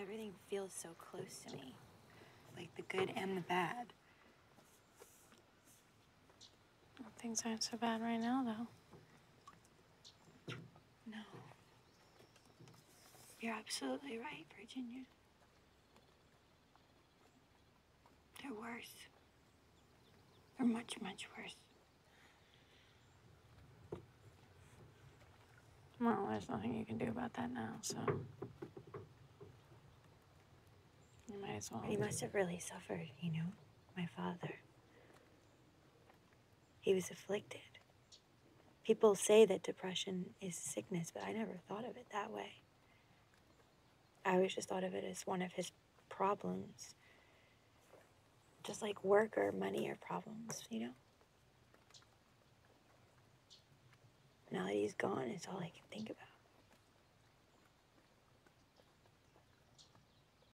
everything feels so close to me. Like the good and the bad. Well, things aren't so bad right now, though. No. You're absolutely right, Virginia. They're worse. They're much, much worse. Well, there's nothing you can do about that now, so. You might as well. He must have really suffered, you know, my father. He was afflicted. People say that depression is sickness, but I never thought of it that way. I always just thought of it as one of his problems. Just like work or money or problems, you know? Now that he's gone, it's all I can think about.